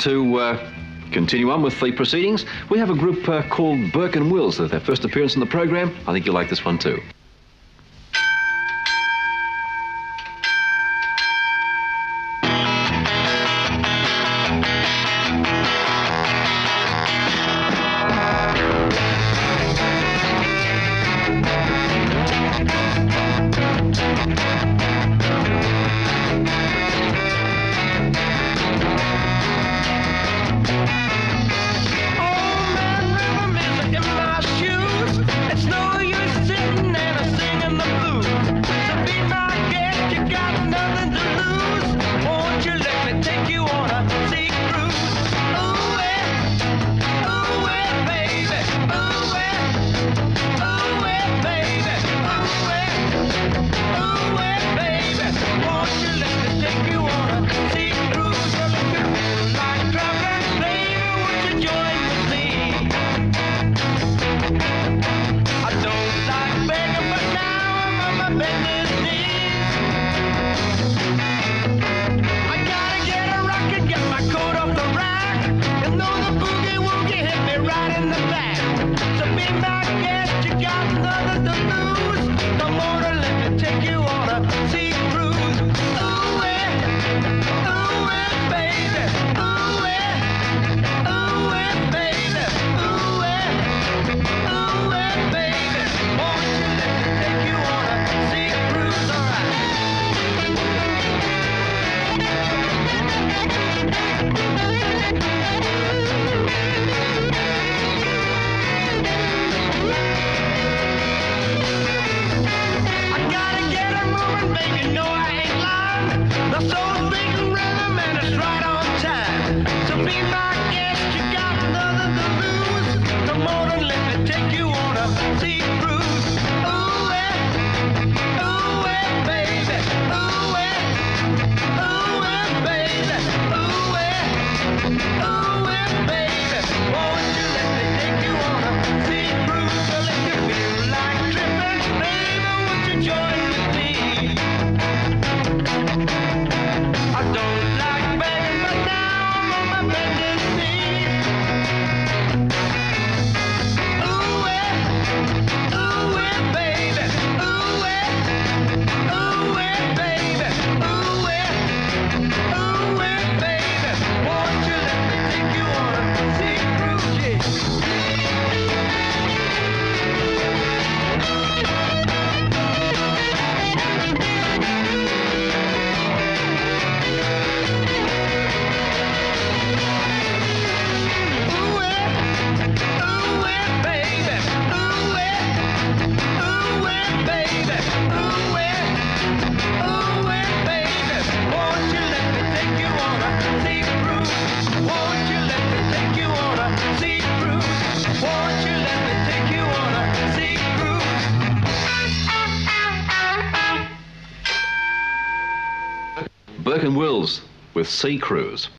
To uh, continue on with the proceedings, we have a group uh, called Burke and Wills. They're their first appearance in the program. I think you'll like this one too. See you got nothing to See Burke and Wills with Sea Cruise.